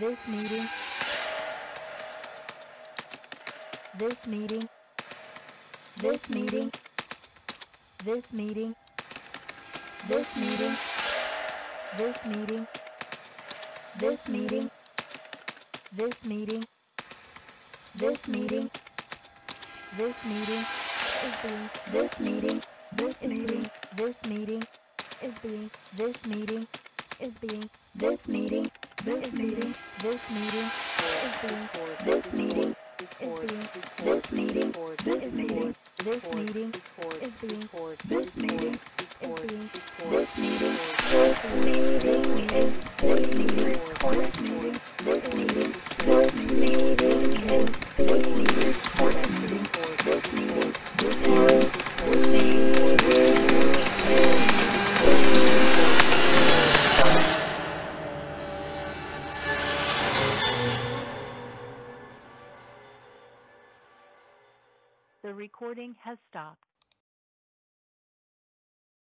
This meeting. This meeting. This meeting. This meeting. This meeting. This meeting. This meeting. This meeting. This meeting. This meeting is being. This meeting. This meeting. This meeting is being. This meeting is being. This meeting. This meeting. This meeting is being. For this meeting is being. This meeting. This meeting. This meeting is being. This meeting is being. This meeting. This meeting The recording has stopped.